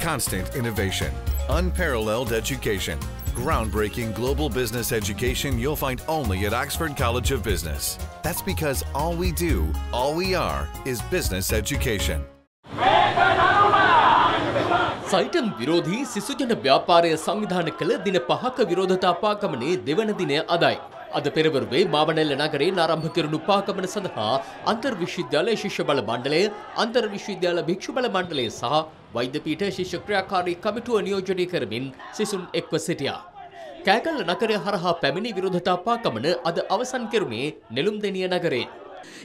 Constant innovation, unparalleled education, groundbreaking global business education you'll find only at Oxford College of Business. That's because all we do, all we are, is business education. SAITM විරෝධී සිසුජන ව්‍යාපාරය සංවිධාන කළ දින පහක විරෝධතා පාකමනේ දෙවන දිනය අදයි. අද පෙරවරුවේ මාවනැල්ල නගරේ ආරම්භ කෙරුණු පාකමන සඳහා අන්තර් විශ්වවිද්‍යාල ශිෂ්‍ය බල මණ්ඩලය, අන්තර් විශ්වවිද්‍යාල භික්ෂු බල මණ්ඩලය සහ වෛද්‍යපීඨ ශිෂ්‍ය ක්‍රියාකාරී කමිටුව නියෝජනය කරමින් සිසුන් එක්ව සිටියා. කෑගල්ල නගරය හරහා පැමිණි විරෝධතා පාකමන අද අවසන් කෙරුණේ නෙළුම්දෙනිය නගරේ.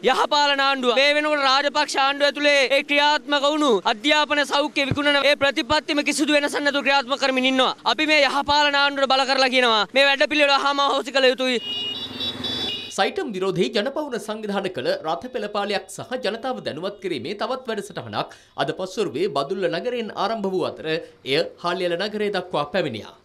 යහපාලන ආණ්ඩුව මේ වෙනකොට රාජපක්ෂ ආණ්ඩුව ඇතුලේ ඒ ක්‍රියාත්මක වුණු අධ්‍යාපන සෞඛ්‍ය විකුණන ඒ ප්‍රතිපත්තිම කිසිදු වෙනසක් නැතුව ක්‍රියාත්මක කරමින් ඉන්නවා. අපි මේ යහපාලන ආණ්ඩුවට බල කරලා කියනවා මේ වැඩපිළිවෙල අහම හොසි කළ යුතුයි. සයිටම් විරෝධී ජනපවුන සංවිධාන කළ රථ පෙළපාලයක් සහ ජනතාව දැනුවත් කිරීමේ තවත් වැඩසටහනක් අද පස්වරුවේ බදුල්ල නගරයෙන් ආරම්භ වූ අතර එය හාල්යල නගරේ දක්වා පැමිණියා.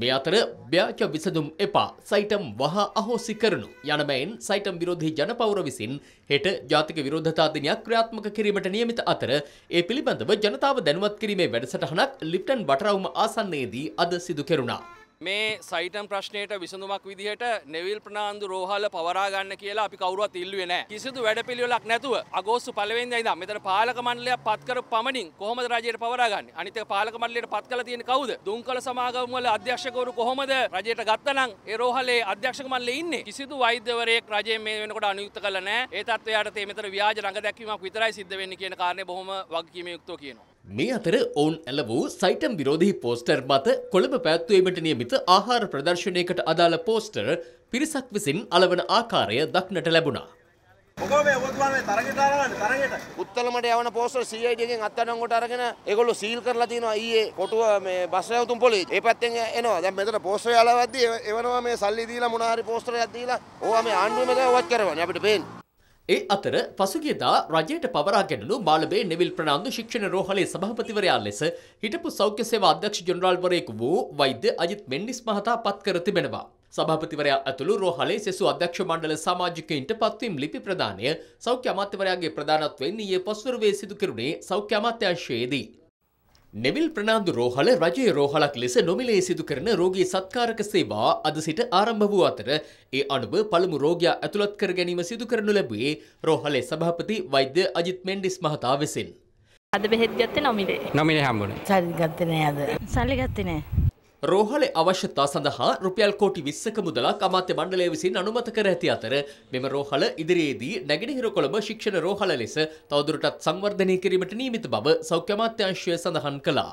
මේ අතර ව්‍යාජ විසඳුම් එපා සයිටම් වහ අහෝසි කරනු යනමයින් සයිටම් විරෝධී ජනපවුර විසින් හෙට ජාතික විරෝධතා දිනයක් ක්‍රියාත්මක කිරීමට නියමිත අතර ඒ පිළිබඳව ජනතාව දැනුවත් කිරීමේ වැඩසටහනක් ලිප්ටන් බටරවුම ආසන්නයේදී අද සිදු කෙරුණා. මේ සයිටම් ප්‍රශ්නයට විසඳුමක් විදිහට නෙවිල් ප්‍රනාන්දු රෝහල පවරා ගන්න කියලා අපි කවුරුවත් ඉල්ලුවේ නැහැ. කිසිදු වැඩපිළිවෙලක් නැතුව අගෝස්තු පළවෙනිදා ඉඳන් මෙතන පාලක මණ්ඩලයක් පත් කරපු පමණින් කොහොමද රජයට පවරා ගන්නේ? අනිත් එක පාලක මණ්ඩලයට පත් කරලා තියෙන්නේ කවුද? දුම්කල සමාගම වල අධ්‍යක්ෂකවරු කොහොමද රජයට ගත්තනම් ඒ රෝහලේ අධ්‍යක්ෂක මණ්ඩලයේ ඉන්නේ? කිසිදු වෛද්‍යවරයෙක් රජයෙන් මේ වෙනකොට අනුයුක්ත කළා නැහැ. ඒ තත්ත්වයට තේ මෙතන ව්‍යාජ රඟ දැක්වීමක් විතරයි සිද්ධ වෙන්නේ කියන කාරණේ බොහොම වගකීමෙන් යුක්තව කියනවා. මේ අතර ඔවුන් ඇල වූ සයිටම් විරෝධී පෝස්ටර් මත කොළඹ පැත්වීමට නියමිත ආහාර ප්‍රදර්ශනයකට අදාළ පෝස්ටර් පිරිසක් විසින් අලවන ආකාරය දක්නට ලැබුණා. උත්තලමට යවන පෝස්ටර් CID එකෙන් අත්අඩංගුවට අරගෙන ඒගොල්ලෝ සීල් කරලා තියෙනවා ඊයේ කොටුව මේ බස් රැවතුම් පොලේ. ඒ පැත්තෙන් එනවා. දැන් මෙතන පෝස්ටර් යලවද්දී එවනවා මේ සල්ලි දීලා මොනවා හරි පෝස්ටරයක් දීලා ඕවා මේ ආණ්ඩුව මෙතන වත් කරවන්නේ අපිට පේන්නේ. ඒ අතර පසුගියදා රජයට පවරාගෙනනු මාලබේ නෙවිල් ප්‍රනාන්දු ශික්ෂණ රෝහලේ සභහපතිවරයා ලෙස හිටපු සෞඛ්‍ය සේවා අධ්‍යක්ෂ ජනරාල්වරයෙකු වූ වෛද්‍ය අජිත් මෙන්ඩිස් මහතා පත් කර තිබෙනවා. සභාපතිවරයා ඇතුළු රෝහලේ සෙසු අධ්‍යක්ෂ මණ්ඩල සමාජිකයින්ට පත්වීම් ලිපි ප්‍රදානය සෞඛ්‍ය අමාත්‍යවරයාගේ ප්‍රධානත්වයෙන් ඊයේ පස්වරුවේ සිදු කෙරුණේ සෞඛ්‍ය අමාත්‍යාංශයේදී. නෙවිල් ප්‍රනාාන්දු රෝහල රජයේ රෝහලක් ලෙස නොමිලේ සිදු කරන රෝගී සත්කාරක සේවා අද සිට ආරම්භ වූ අතර ඒ අනුව පළමු රෝගයා ඇතුළත් කර ගැනීම සිදු කරනු ලැබුවේ රෝහලේ සභාපති වෛද්‍ය අජිත් මෙන්ඩිස් මහතා විසින්. අද බෙහෙත් ගත්තේ නොමිලේ. නොමිලේ හම්බුනේ. සල්ලි ගත්තේ නෑ අද. සල්ලි ගත්තේ නෑ. රෝහලේ අවශ්‍යතා සඳහා රුපියල් කෝටි විස්සක මුදලක් අමාත්‍ය මණ්ඩලය විසින් අනුමත කර ඇති අතර මෙම රෝහල ඉදිරියේදී නැගෙනහිර කොළඹ ශික්ෂණ රෝහල ලෙස තවදුරටත් සංවර්ධනය කිරීමට නියමිත බව සෞඛ්‍ය අමාත්‍යාංශය සඳහන් කළා.